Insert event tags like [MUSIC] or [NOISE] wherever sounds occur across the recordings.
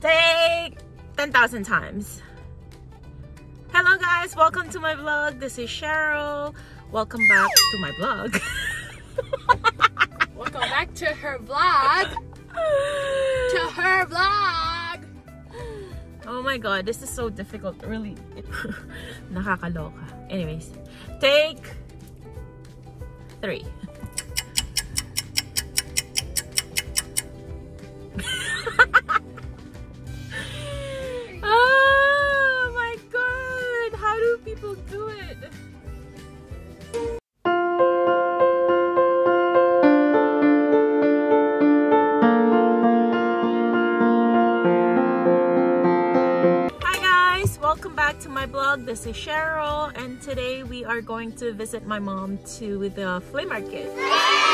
take 10,000 times. Hello guys, welcome to my vlog. This is Sheryl. Welcome back to my vlog. welcome back to her vlog. To her vlog. Oh my god, this is so difficult. Really. [LAUGHS] Nakakaloka. Anyways, take 3. Blog. This is Sheryl and today we are going to visit my mom to the flea market. Sorry.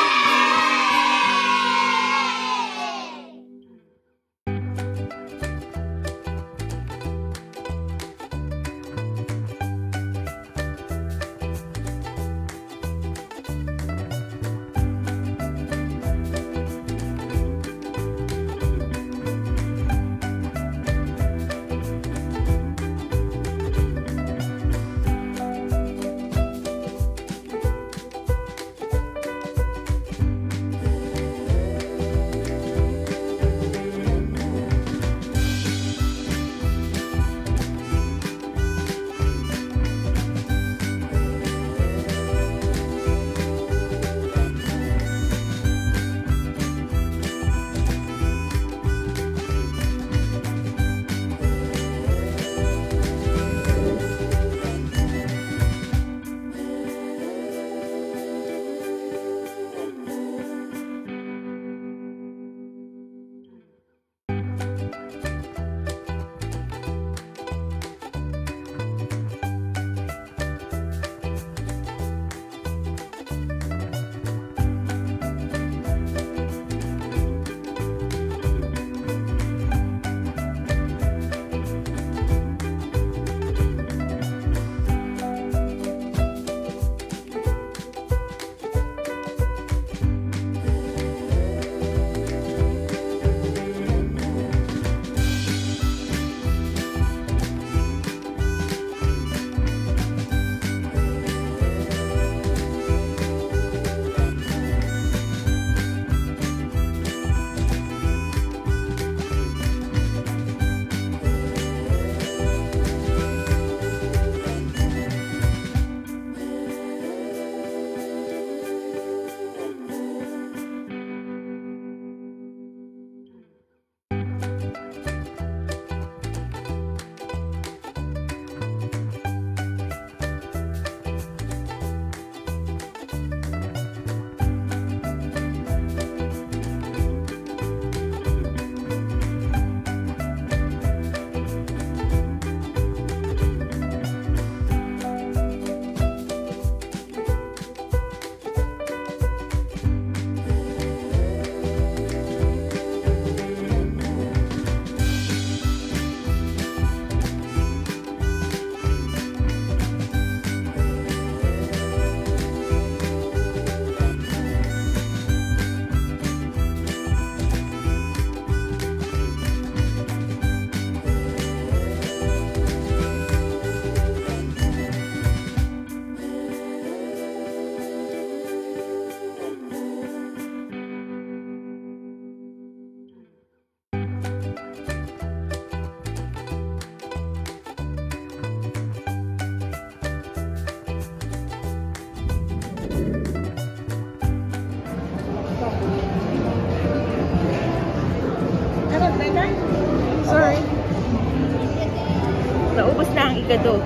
How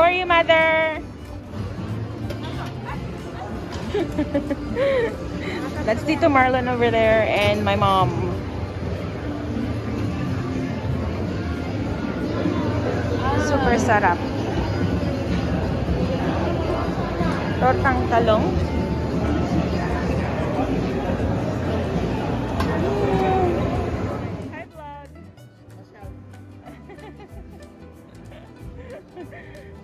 are you, mother? [LAUGHS] That's Tito Marlon over there and my mom. Super sarap. Tortang talong. Hi vlog.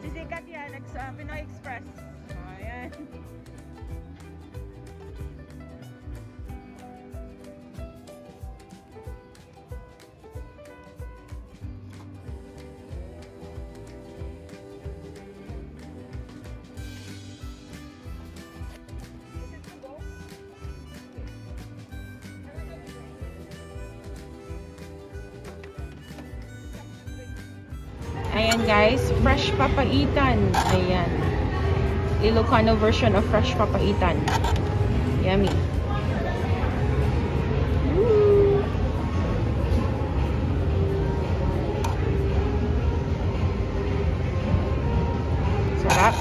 Sisikat yan, sa Pinoy Express. Ayan. Ayan guys, fresh papaitan. Ayan. Ilocano version of fresh papaitan. Yummy. Sarap.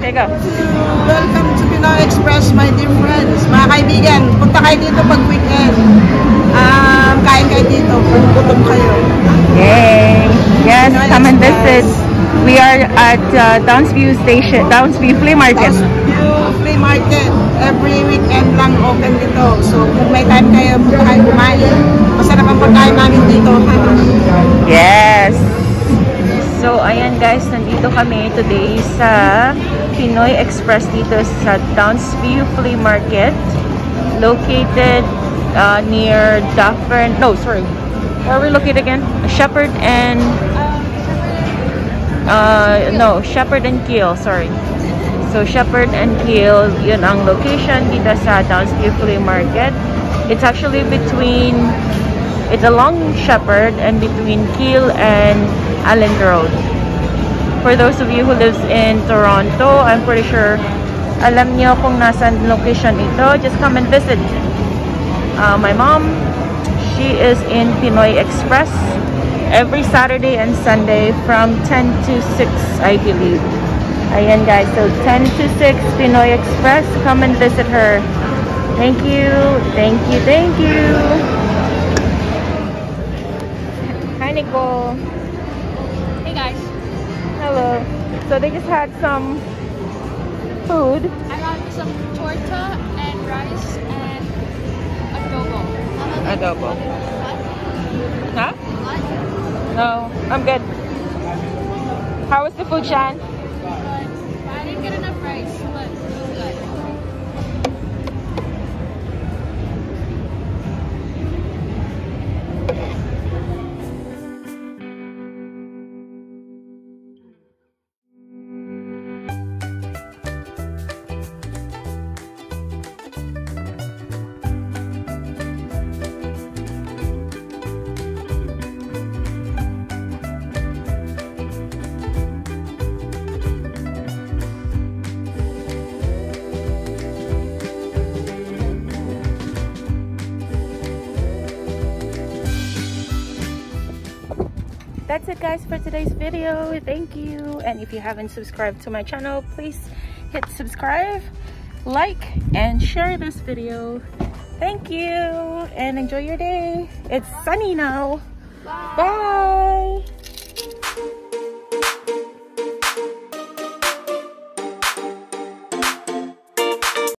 Teka. Welcome to Pinoy Express, my dear friends. Mga kaibigan, punta kayo dito pag weekend. Um, kain kayo dito gutom kayo. Yay! Yes, come and visit. We are at uh, Downsview Station, Downsview Flea Market. Yung flea market, every weekend lang open dito. So kung may time kayo, punta kayo kumain. Masarap ang pagkain namin dito. Yes! So, ayan guys, nandito kami today sa Pinoy Express dito sa Downsview Flea Market located uh, near Dufferin, no, sorry, where are we located again? Sheppard and uh, no, Sheppard and Keele, sorry. So, Sheppard and Keele, yun ang location dito sa Downsview Flea Market. It's actually between, it's along Sheppard and between Keele and Allen Road. For those of you who lives in Toronto, I'm pretty sure alam niyo kung nasan location ito. Just come and visit. Uh, my mom, she is in Pinoy Express every Saturday and Sunday from 10 to 6, I believe. Ayan guys, so 10 to 6 Pinoy Express. Come and visit her. Thank you, thank you, thank you. Hi Nicole. Hey guys, Hello. So they just had some food. I got some torta and rice and adobo. Adobo. Huh? No, I'm good. How was the food, Shan? That's it guys for today's video. Thank you. And if you haven't subscribed to my channel, please hit subscribe, like, and share this video. Thank you and enjoy your day. It's sunny now. Bye.